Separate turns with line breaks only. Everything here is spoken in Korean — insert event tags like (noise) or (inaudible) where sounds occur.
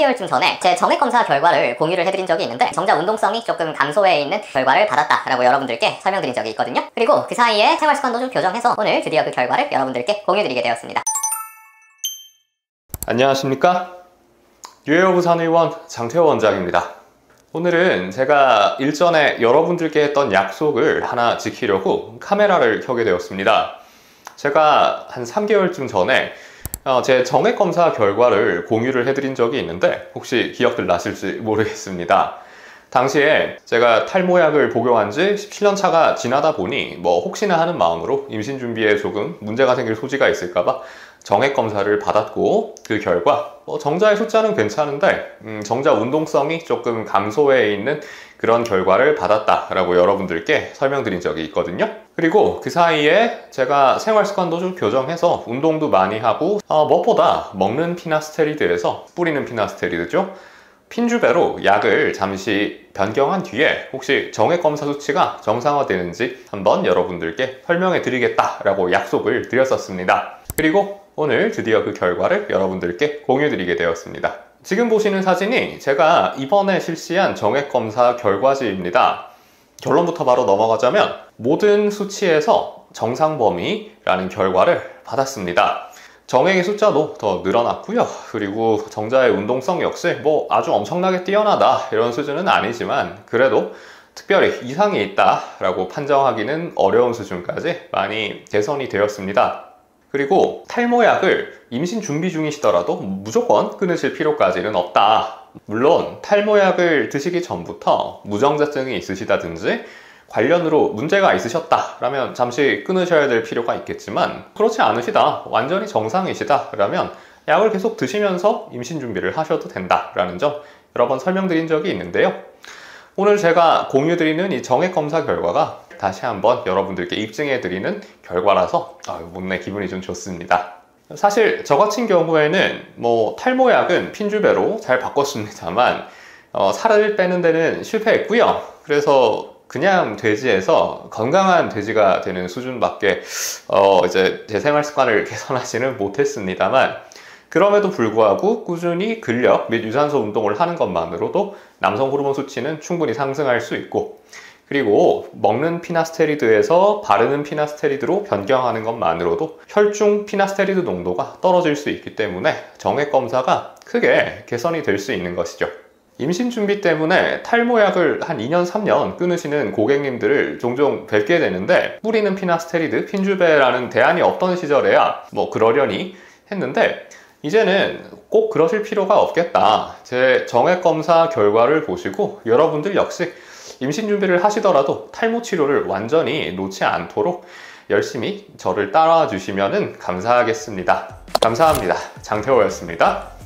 3개월쯤 전에 제 정액 검사 결과를 공유를 해드린 적이 있는데 정자 운동성이 조금 감소해 있는 결과를 받았다라고 여러분들께 설명드린 적이 있거든요. 그리고 그 사이에 생활 습관도 좀 교정해서 오늘 드디어 그 결과를 여러분들께 공유드리게 되었습니다.
안녕하십니까? 뉴에어 부산의원 장태호 원장입니다. 오늘은 제가 일전에 여러분들께 했던 약속을 하나 지키려고 카메라를 켜게 되었습니다. 제가 한 3개월쯤 전에 어, 제 정액 검사 결과를 공유를 해드린 적이 있는데 혹시 기억들 나실지 모르겠습니다. 당시에 제가 탈모약을 복용한 지 17년 차가 지나다 보니 뭐 혹시나 하는 마음으로 임신 준비에 조금 문제가 생길 소지가 있을까봐 정액 검사를 받았고 그 결과 뭐 정자의 숫자는 괜찮은데 음, 정자 운동성이 조금 감소해 있는 그런 결과를 받았다라고 여러분들께 설명드린 적이 있거든요. 그리고 그 사이에 제가 생활 습관도 좀 교정해서 운동도 많이 하고 어, 무엇보다 먹는 피나스테리드에서 뿌리는 피나스테리드죠. 핀주배로 약을 잠시 변경한 뒤에 혹시 정액 검사 수치가 정상화되는지 한번 여러분들께 설명해 드리겠다라고 약속을 드렸었습니다. 그리고 오늘 드디어 그 결과를 여러분들께 공유 드리게 되었습니다. 지금 보시는 사진이 제가 이번에 실시한 정액 검사 결과지입니다. 결론부터 바로 넘어가자면 모든 수치에서 정상 범위라는 결과를 받았습니다. 정액의 숫자도 더 늘어났고요. 그리고 정자의 운동성 역시 뭐 아주 엄청나게 뛰어나다 이런 수준은 아니지만 그래도 특별히 이상이 있다라고 판정하기는 어려운 수준까지 많이 개선이 되었습니다. 그리고 탈모약을 임신 준비 중이시더라도 무조건 끊으실 필요까지는 없다. 물론 탈모약을 드시기 전부터 무정자증이 있으시다든지 관련으로 문제가 있으셨다라면 잠시 끊으셔야 될 필요가 있겠지만 그렇지 않으시다 완전히 정상이시다라면 약을 계속 드시면서 임신 준비를 하셔도 된다라는 점 여러 번 설명드린 적이 있는데요. 오늘 제가 공유드리는 이 정액 검사 결과가 다시 한번 여러분들께 입증해드리는 결과라서 아, 못내 기분이 좀 좋습니다. 사실 저 같은 경우에는 뭐 탈모약은 핀주배로 잘 바꿨습니다만 어, 살을 빼는 데는 실패했고요. 그래서 그냥 돼지에서 건강한 돼지가 되는 수준밖에 어 이제 제 생활 습관을 (laughs) 개선하지는 못했습니다만 그럼에도 불구하고 꾸준히 근력 및 유산소 운동을 하는 것만으로도 남성 호르몬 수치는 충분히 상승할 수 있고 그리고 먹는 피나스테리드에서 바르는 피나스테리드로 변경하는 것만으로도 혈중 피나스테리드 농도가 떨어질 수 있기 때문에 정액 검사가 크게 개선이 될 수 있는 것이죠. 임신 준비 때문에 탈모약을 한 2년, 3년 끊으시는 고객님들을 종종 뵙게 되는데 뿌리는 피나스테리드, 핀주베라는 대안이 없던 시절에야 뭐 그러려니 했는데 이제는 꼭 그러실 필요가 없겠다. 제 정액 검사 결과를 보시고 여러분들 역시 임신 준비를 하시더라도 탈모 치료를 완전히 놓지 않도록 열심히 저를 따라와 주시면 감사하겠습니다. 감사합니다. 장태호였습니다.